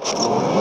Oh.